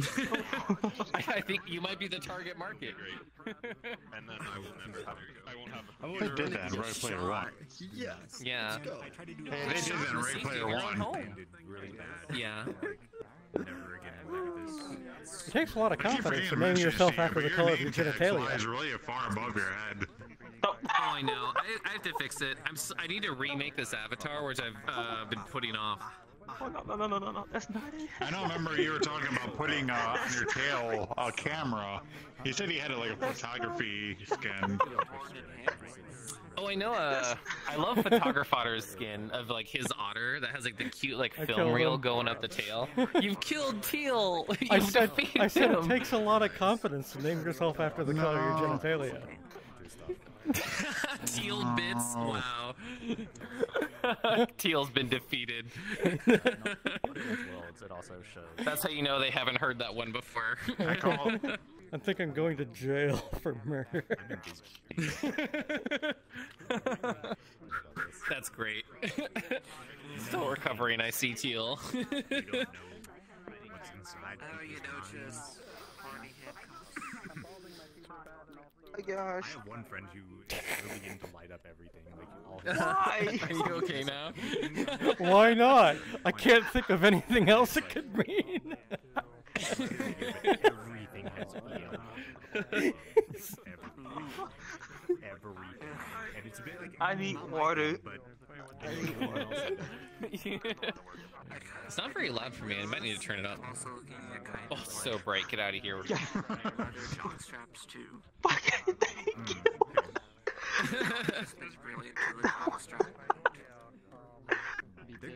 I, I think you might be the target market. Great. And then I will never have. I won't have. I A They did that in Ready Player One. Yes. Yeah. Let's go. I tried to do Hey, they did that in Ready Player One. ended really bad. Yeah. Never again like this. It takes a lot of confidence to forgetting name mention yourself Steve, after but the your color of name your tag flies really far above your head. Oh, I know. I, I have to fix it. I'm. s- I need to remake this avatar, which I've uh, been putting off. Oh no no no no no no! That's not it. I know. Remember, you were talking about putting uh, on your tail a camera. He said he had like a photography skin. Oh, I know. Uh, I love photographer's skin of like his otter that has like the cute like I film reel him. going up the tail. You've killed Teal. You've I said, defeated I said it takes a lot of confidence to name yourself after the color of your genitalia. Teal bits. Wow. Teal's been defeated. It also shows. That's how you know they haven't heard that one before. I call. I think I'm going to jail for murder. That's great. Still recovering. I see Teal. You don't know what's inside. Oh, you know, just horny handcuffs. Oh my gosh. I have one friend who is really into light up everything. Like all Why? Are you okay now? Why not? I can't think of anything else it could mean. everything has EM. Oh, everything. Everything. And it's a bit like I need water. but everyone else It's not very loud for me. I might need to turn it up. Also looking at kind Oh, it's so bright. Get out of here. leather jock straps too. Fucking thank you. It's brilliant to the jock strap.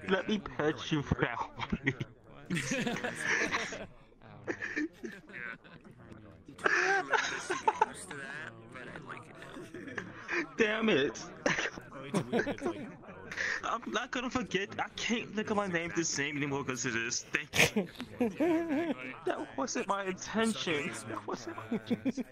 Let me pet you for now. You took me a little bit to get used to that, but I like it now. Damn it. It's weird. It's like, I'm not gonna forget. I can't look at my name the same anymore because of this. Thank you. that wasn't my intention. That wasn't my intention.